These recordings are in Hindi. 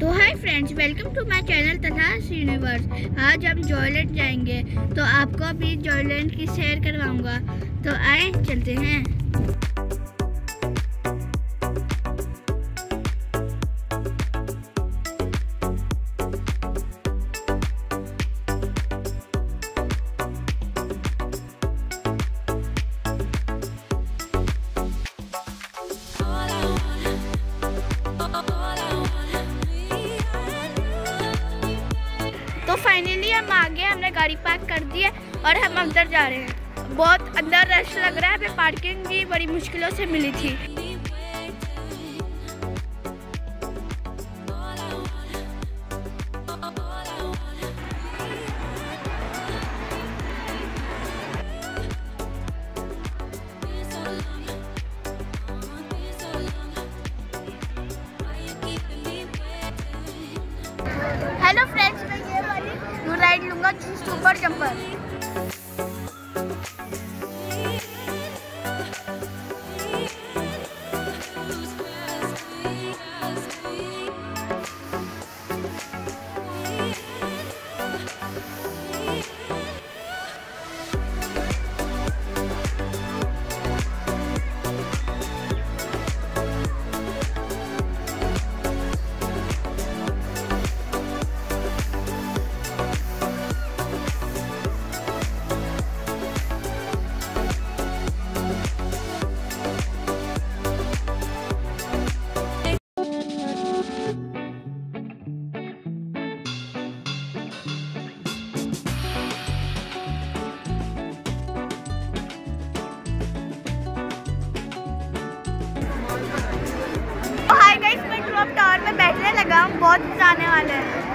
तो hi friends, welcome to my channel तथा यूनिवर्स आज हम जॉयलैंड जाएँगे। तो आपको अभी जॉयलैंड की सैर करवाऊँगा। तो आए, चलते हैं। फाइनली हम आ गए, हमने गाड़ी पार्क कर दी है और हम अंदर जा रहे हैं। बहुत अंदर रश लग रहा है, हमें पार्किंग भी बड़ी मुश्किलों से मिली थी। लूँगा सुपर जंपर लगा हम बहुत मज़ा आने वाला है।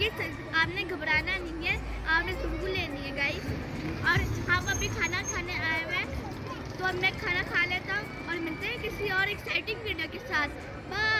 ये आपने घबराना नहीं है, आपने सुबू लेनी है गाइस और हम अभी खाना खाने आए हुए हैं तो अब मैं खाना खा लेता हूँ और मिलते हैं किसी और एक्साइटिंग वीडियो के साथ. बाय